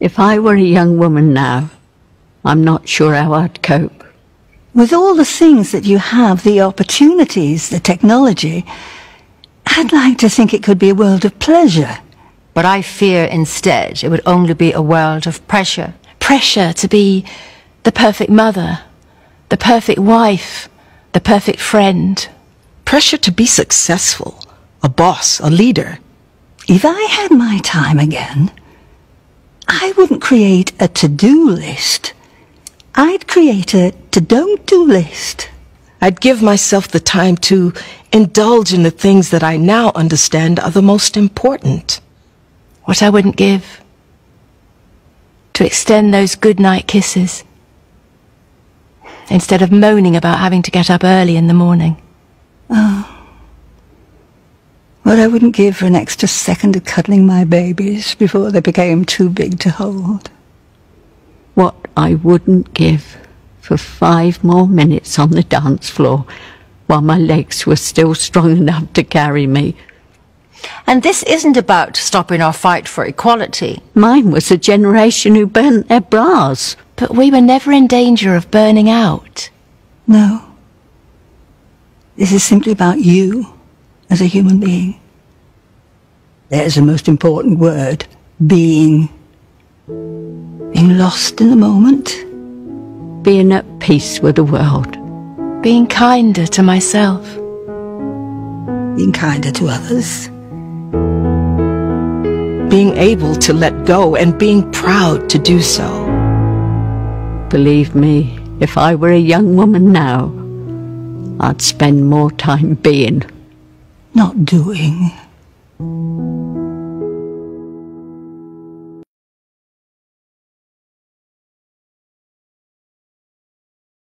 If I were a young woman now, I'm not sure how I'd cope. With all the things that you have, the opportunities, the technology, I'd like to think it could be a world of pleasure. But I fear instead it would only be a world of pressure. Pressure to be the perfect mother, the perfect wife, the perfect friend. Pressure to be successful, a boss, a leader. If I had my time again, I wouldn't create a to-do list. I'd create a to-don't-do list. I'd give myself the time to indulge in the things that I now understand are the most important. What I wouldn't give. To extend those goodnight kisses. Instead of moaning about having to get up early in the morning. Oh. What I wouldn't give for an extra second of cuddling my babies before they became too big to hold. What I wouldn't give for five more minutes on the dance floor while my legs were still strong enough to carry me. And this isn't about stopping our fight for equality. Mine was a generation who burnt their bras. But we were never in danger of burning out. No. This is simply about you as a human being. There's the most important word. Being. Being lost in the moment. Being at peace with the world. Being kinder to myself. Being kinder to others. Being able to let go and being proud to do so. Believe me, if I were a young woman now, I'd spend more time being. Not doing. うん